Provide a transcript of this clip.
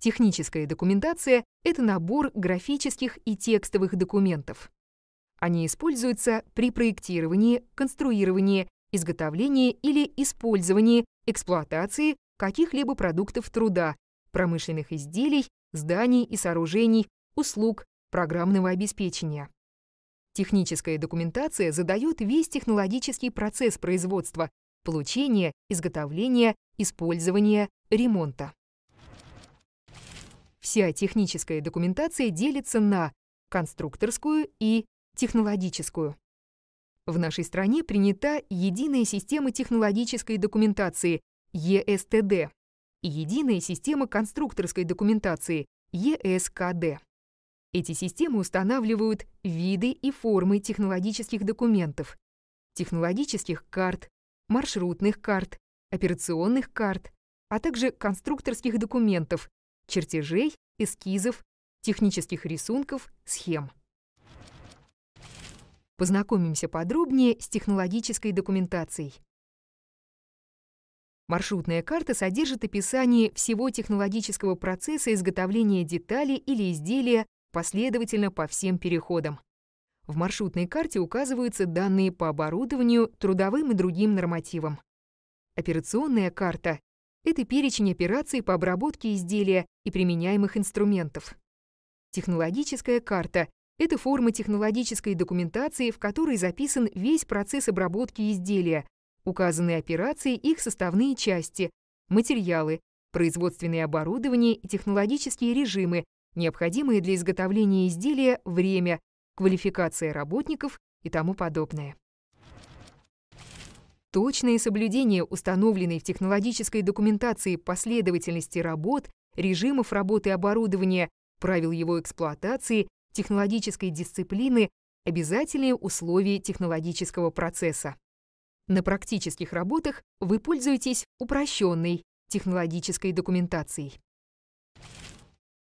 Техническая документация — это набор графических и текстовых документов. Они используются при проектировании, конструировании, изготовлении или использовании, эксплуатации каких-либо продуктов труда, промышленных изделий, зданий и сооружений, услуг, программного обеспечения. Техническая документация задает весь технологический процесс производства, получения, изготовления, использования, ремонта. Вся техническая документация делится на конструкторскую и технологическую. В нашей стране принята единая система технологической документации ЕСТД и единая система конструкторской документации ЕСКД. Эти системы устанавливают виды и формы технологических документов, технологических карт, маршрутных карт, операционных карт, а также конструкторских документов, чертежей, эскизов, технических рисунков, схем. Познакомимся подробнее с технологической документацией. Маршрутная карта содержит описание всего технологического процесса изготовления детали или изделия последовательно по всем переходам. В маршрутной карте указываются данные по оборудованию, трудовым и другим нормативам. Операционная карта — это перечень операций по обработке изделия и применяемых инструментов. Технологическая карта — это форма технологической документации, в которой записан весь процесс обработки изделия, указанные операции, их составные части, материалы, производственное оборудование и технологические режимы, необходимые для изготовления изделия, время, квалификация работников и тому подобное. Точное соблюдение установленной в технологической документации последовательности работ, режимов работы оборудования, правил его эксплуатации, технологической дисциплины – обязательные условия технологического процесса. На практических работах вы пользуетесь упрощенной технологической документацией.